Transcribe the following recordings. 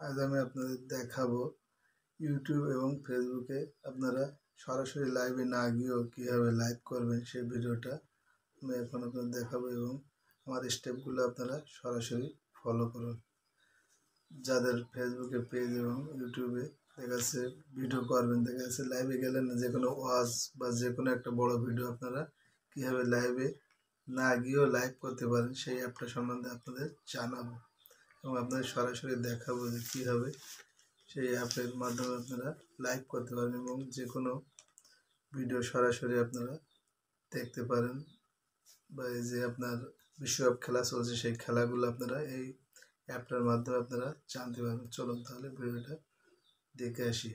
আজ আমি আপনাদের দেখাবো ইউটিউব এবং ফেসবুকে আপনারা সরাসরি লাইভে না গিয়েও কীভাবে লাইভ করবেন সেই ভিডিওটা আমি এখন আপনাদের দেখাবো এবং আমার স্টেপগুলো আপনারা সরাসরি ফলো করুন। যাদের ফেসবুকে পেজ এবং ইউটিউবে দেখা যাচ্ছে ভিডিও করবেন, দেখা যাচ্ছে লাইভে গেলেন যে কোনো ওয়াজ বা যে কোনো একটা বড় ভিডিও আপনারা কীভাবে লাইভে না গিয়েও লাইভ করতে পারেন সেই অ্যাপটা সম্বন্ধে আপনাদের জানাব। এবং আপনাদের সরাসরি দেখাবো যে কীভাবে সেই অ্যাপের মাধ্যমে আপনারা লাইভ করতে পারেন এবং যে কোনো ভিডিও সরাসরি আপনারা দেখতে পারেন বা এই যে আপনার বিশ্বকাপ খেলা চলছে, সেই খেলাগুলো আপনারা এই অ্যাপটার মাধ্যমে আপনারা জানতে পারবেন। চলুন তাহলে ভিডিওটা দেখে আসি।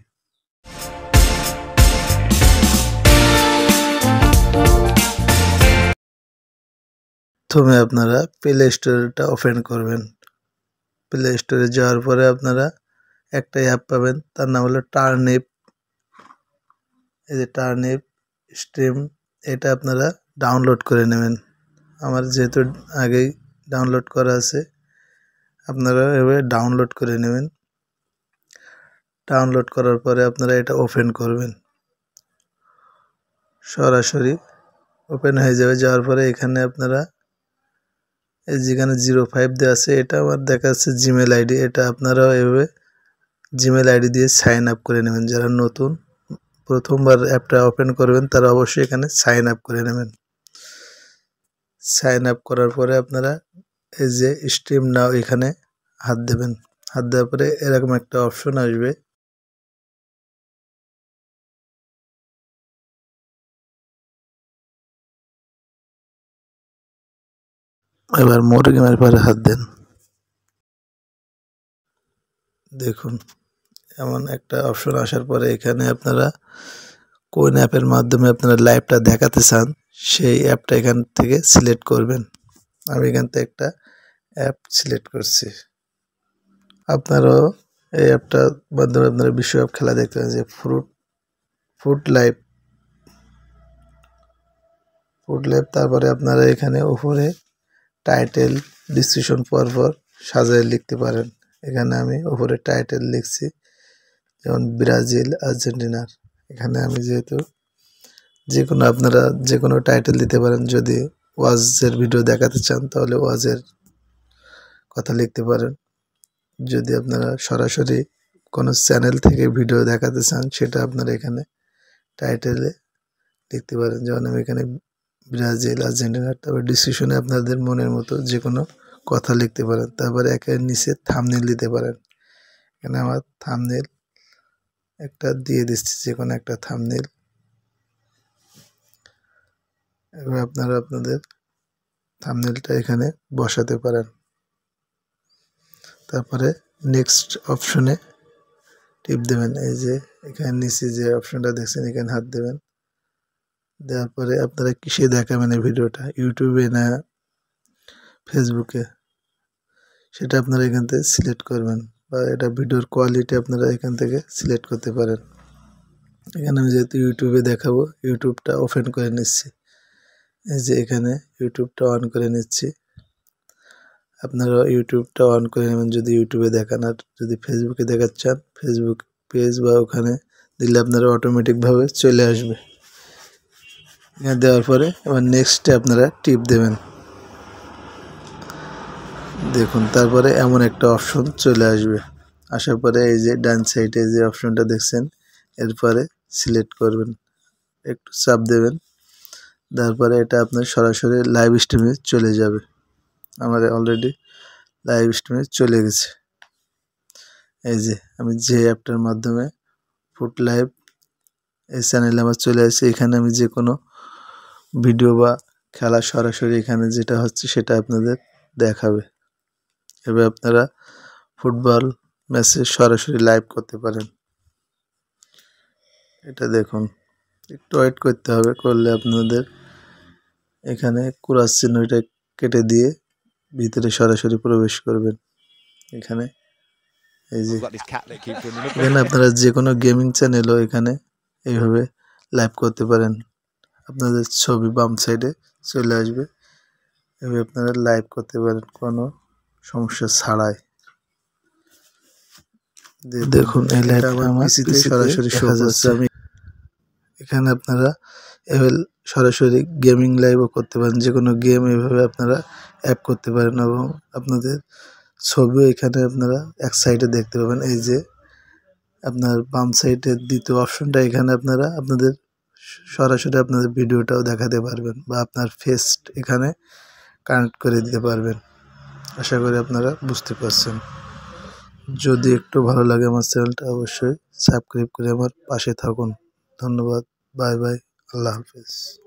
প্রথমে আপনারা প্লে স্টোরটা ওপেন করবেন। প্লে স্টোরে যাওয়ার পরে আপনারা একটা অ্যাপ পাবেন। তার নাম হলো টার্নিপ এই যে টার্নিপ স্ট্রিম এটা আপনারা ডাউনলোড করে নেবেন। আমার যেহেতু আগেই ডাউনলোড করা আছে, আপনারা এভাবে ডাউনলোড করে নেবেন। ডাউনলোড করার পরে আপনারা এটা ওপেন করবেন। সরাসরি ওপেন হয়ে যাবে। যাওয়ার পরে এখানে আপনারা যেখানে জিরো ফাইভ দেওয়া আছে, এটা আমার দেখা যাচ্ছে জিমেল আইডি এটা আপনারাও এভাবে জিমেল আইডি দিয়ে সাইন আপ করে নেবেন। যারা নতুন, প্রথমবার অ্যাপটা ওপেন করবেন, তারা অবশ্যই এখানে সাইন আপ করে নেবেন। সাইন আপ করার পরে আপনারা এই যে স্ট্রিম নাও এখানে হাত দেবেন। হাত দেওয়ার পরে এরকম একটা অপশন আসবে। এবার মোর গেমের পরে হাত দেন। দেখুন, এমন একটা অপশন আসার পরে এখানে আপনারা কোন অ্যাপের মাধ্যমে আপনারা লাইভটা দেখাতে চান, সেই অ্যাপটা এখান থেকে সিলেক্ট করবেন। আমি এখান থেকে একটা অ্যাপ সিলেক্ট করছি। আপনারাও এই অ্যাপটার মাধ্যমে আপনারা বিশ্বকাপ খেলা দেখতে পান যে fruit food live food live তারপরে আপনারা এখানে উপরে টাইটেল ডিসক্রিপশন পরপর সাজায় লিখতে পারেন। এখানে আমি উপরে টাইটেল লিখছি, যেমন ব্রাজিল, আর্জেন্টিনার। এখানে আমি যেহেতু যে কোনো আপনারা যে কোনো টাইটেল দিতে পারেন, যদি ওয়াজের ভিডিও দেখাতে চান, তাহলে ওয়াজের কথা লিখতে পারেন। যদি আপনারা সরাসরি কোনো চ্যানেল থেকে ভিডিও দেখাতে চান, সেটা আপনারা এখানে টাইটেলে লিখতে পারেন। যেমন আমি এখানে ব্রাজিল আর্জেন্টিনা তারপর ডিসিশনে আপনাদের মনের মতো যে কোনো কথা লিখতে পারেন। তারপরে একের নিচে থামনেল দিতে পারেন। এখানে আমার থামনেল একটা দিয়ে দিচ্ছি, যে কোনো একটা থামনেল এবার আপনারা আপনাদের থামনেলটা এখানে বসাতে পারেন। তারপরে নেক্সট অপশনে টিপ দেবেন। এই যে এখানে নিচে যে অপশনটা দেখছেন, এখানে হাত দেবেন। দেওয়ার পরে আপনারা কিসে দেখাবেন এই ভিডিওটা? ইউটিউবে না ফেসবুকে সেটা আপনারা এখান থেকে সিলেক্ট করবেন বা এটা ভিডিওর কোয়ালিটি আপনারা এখান থেকে সিলেক্ট করতে পারেন। এখানে আমি যেহেতু ইউটিউবে দেখাবো ইউটিউবটা ওপেন করে নিচ্ছি। এই যে এখানে ইউটিউবটা অন করে নিচ্ছি। আপনারা ইউটিউবটা অন করে নেবেন যদি ইউটিউবে দেখান। আর যদি ফেসবুকে দেখাচ্ছেন ফেসবুক পেজ বা ওখানে দিলে আপনারা অটোমেটিকভাবে চলে আসবে। এখানে দেওয়ার পরে এবার নেক্সটে আপনারা টিপ দেবেন। দেখুন, তারপরে এমন একটা অপশন চলে আসবে। আসার পরে এই যে ডান সাইডে যে অপশনটা দেখছেন, এরপরে সিলেক্ট করবেন। একটু চাপ দেবেন। তারপরে এটা আপনার সরাসরি লাইভ স্ট্রিমে চলে যাবে। আমার অলরেডি লাইভ স্ট্রিমে চলে গেছে। এই যে আমি যে অ্যাপটার মাধ্যমে ফুড লাইভ এই চ্যানেলে আমার চলে আসছে। এখানে আমি যে কোনো ভিডিও বা খেলা সরাসরি এখানে যেটা হচ্ছে সেটা আপনাদের দেখাবে। এবার আপনারা ফুটবল ম্যাচে সরাসরি লাইভ করতে পারেন। এটা দেখুন একটু ওয়েট করতে হবে করলে আপনাদের এখানে কুরাস চিহ্নটা কেটে দিয়ে ভিতরে সরাসরি প্রবেশ করবেন। এখানে এই যে এখানে আপনারা যে কোনো গেমিং চ্যানেলও এখানে এইভাবে লাইভ করতে পারেন। আপনাদের ছবি বাম সাইডে চলে আসবে। এভাবে আপনারা লাইভ করতে পারেন কোনো সমস্যা ছাড়াই। দেখুন এই লাইভটা আমার পিসিতে সরাসরি শো করছে। আমি এখানে আপনারা এভাবে সরাসরি গেমিং লাইভও করতে পারেন। যে কোনো গেম এভাবে আপনারা অ্যাপ করতে পারেন এবং আপনাদের ছবিও এখানে আপনারা এক সাইডে দেখতে পাবেন। এই যে আপনার বাম সাইডের দ্বিতীয় অপশনটা এখানে আপনারা আপনাদের সরাসরি আপনাদের ভিডিওটাও দেখাতে পারবেন বা আপনার ফেস এখানে কানেক্ট করে দিতে পারবেন। আশা করি আপনারা বুঝতে পারছেন। যদি একটু ভালো লাগে আমার চ্যানেলটা, অবশ্যই সাবস্ক্রাইব করে আমার পাশে থাকুন। ধন্যবাদ, বাই বাই, আল্লাহ হাফিজ।